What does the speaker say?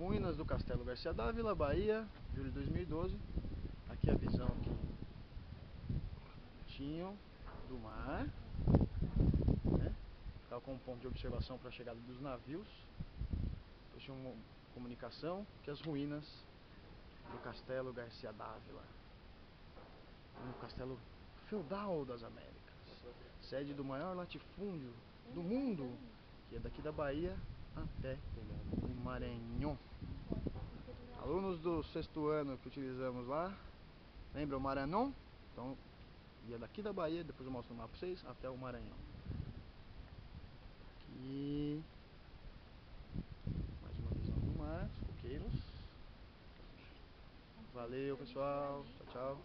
Ruínas do Castelo Garcia Dávila, Bahia, julho de 2012. Aqui a visão que tinham do mar. Né? Ficava como ponto de observação para a chegada dos navios. Tinha uma comunicação que as ruínas do Castelo Garcia Dávila. Um castelo feudal das Américas. Sede do maior latifúndio do mundo, que é daqui da Bahia até Maranhão. Alunos do sexto ano que utilizamos lá, lembra o Maranhão? Então, ia daqui da Bahia, depois eu mostro o mapa para vocês, até o Maranhão. Aqui, mais uma visão do mar, os coqueiros. Valeu pessoal, tchau, tchau.